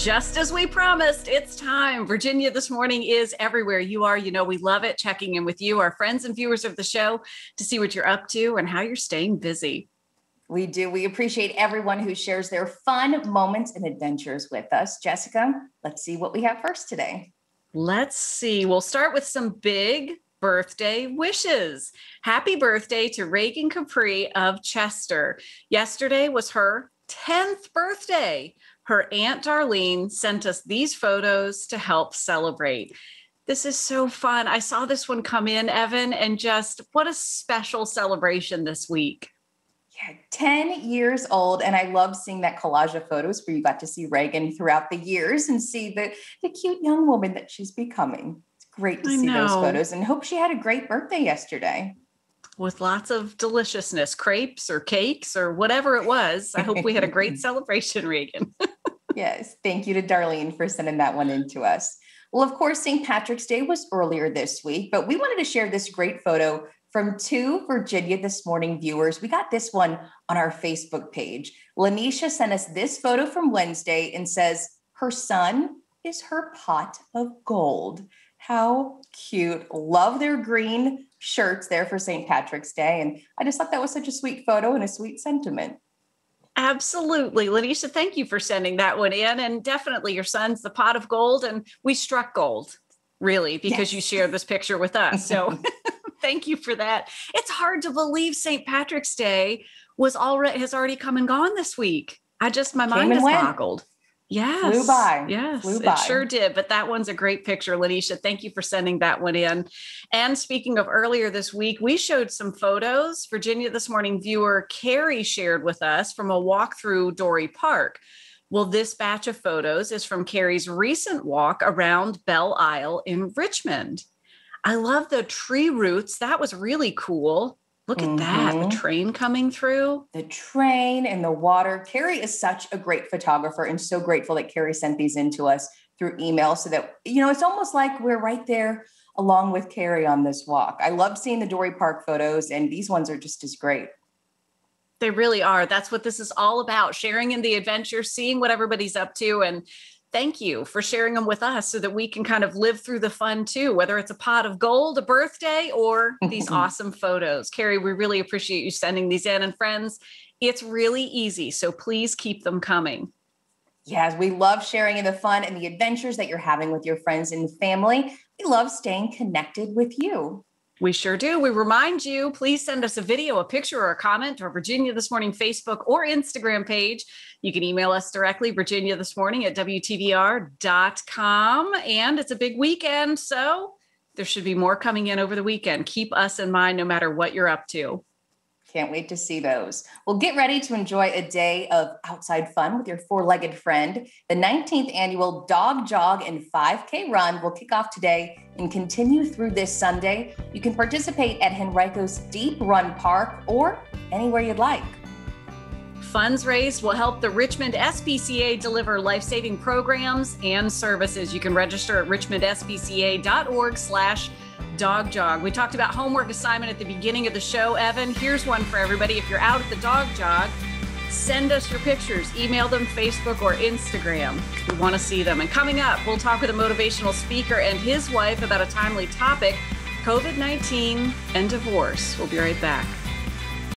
just as we promised, it's time. Virginia this morning is everywhere you are. You know, we love it checking in with you, our friends and viewers of the show, to see what you're up to and how you're staying busy. We do. We appreciate everyone who shares their fun moments and adventures with us. Jessica, let's see what we have first today. Let's see. We'll start with some big birthday wishes. Happy birthday to Reagan Capri of Chester. Yesterday was her 10th birthday her Aunt Darlene sent us these photos to help celebrate. This is so fun. I saw this one come in, Evan, and just what a special celebration this week. Yeah, 10 years old. And I love seeing that collage of photos where you got to see Reagan throughout the years and see the, the cute young woman that she's becoming. It's great to I see know. those photos and hope she had a great birthday yesterday with lots of deliciousness, crepes or cakes or whatever it was. I hope we had a great celebration, Reagan. yes. Thank you to Darlene for sending that one in to us. Well, of course, St. Patrick's Day was earlier this week, but we wanted to share this great photo from two Virginia This Morning viewers. We got this one on our Facebook page. Lanisha sent us this photo from Wednesday and says, Her son is her pot of gold. How cute. Love their green shirts there for St. Patrick's Day. And I just thought that was such a sweet photo and a sweet sentiment. Absolutely. Lanisha, thank you for sending that one in. And definitely your son's the pot of gold. And we struck gold, really, because yes. you shared this picture with us. So thank you for that. It's hard to believe St. Patrick's Day was already has already come and gone this week. I just my Came mind is boggled. Yes. Flew by. Yes. Flew by. It sure did. But that one's a great picture, Lanisha. Thank you for sending that one in. And speaking of earlier this week, we showed some photos. Virginia This Morning viewer Carrie shared with us from a walk through Dorey Park. Well, this batch of photos is from Carrie's recent walk around Belle Isle in Richmond. I love the tree roots. That was really cool. Look at mm-hmm. that. The mm-hmm. train coming through. The train and the water. Carrie is such a great photographer and so grateful that Carrie sent these in to us through email so that, you know, it's almost like we're right there along with Carrie on this walk. I love seeing the Dorey Park photos, and these ones are just as great. They really are. That's what this is all about sharing in the adventure, seeing what everybody's up to, and thank you for sharing them with us so that we can kind of live through the fun too, whether it's a pot of gold, a birthday, or these awesome photos. Carrie, we really appreciate you sending these in. And friends, it's really easy. So please keep them coming. Yes, we love sharing in the fun and the adventures that you're having with your friends and family. We love staying connected with you. We sure do. We remind you, please send us a video, a picture, or a comment to our Virginia This Morning Facebook or Instagram page. You can email us directly, Virginia This Morning at WTVR.com. And it's a big weekend, so there should be more coming in over the weekend. Keep us in mind no matter what you're up to. Can't wait to see those. Well, get ready to enjoy a day of outside fun with your four legged friend. The 19th annual Dog Jog and 5K Run will kick off today and continue through this Sunday. You can participate at Henrico's Deep Run Park or anywhere you'd like. Funds raised will help the Richmond SPCA deliver life-saving programs and services. You can register at richmondspca.org slash dog jog. We talked about homework assignment at the beginning of the show, Evan. Here's one for everybody. If you're out at the dog jog, send us your pictures, email them Facebook or Instagram. We want to see them. And coming up, we'll talk with a motivational speaker and his wife about a timely topic COVID 19 and divorce. We'll be right back.